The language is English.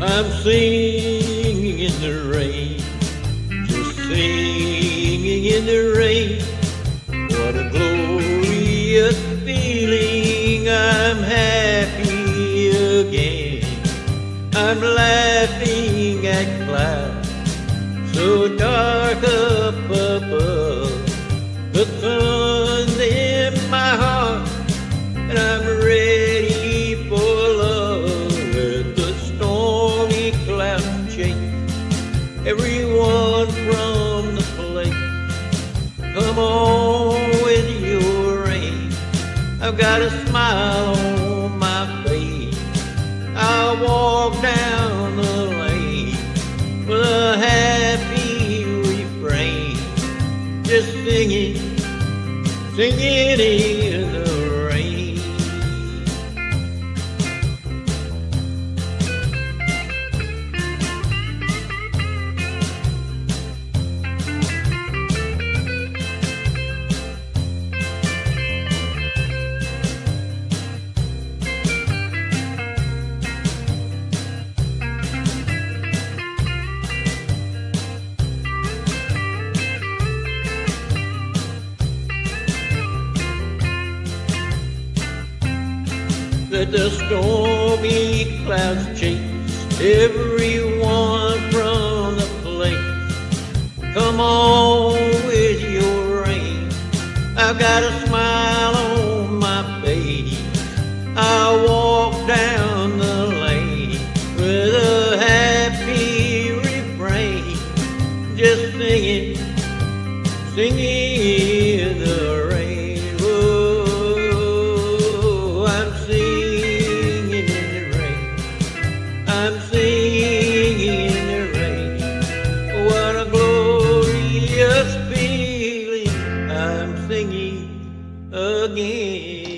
I'm singing in the rain, just singing in the rain. What a glorious feeling! I'm happy again. I'm laughing at clouds so dark everyone from the place. Come on with your rain. I've got a smile on my face. I'll walk down the lane with a happy refrain. Just singing, singing Let the stormy clouds chase everyone from the place. Come on with your rain. I've got a smile on my face. I walk down the lane with a happy refrain, just singing, singing again.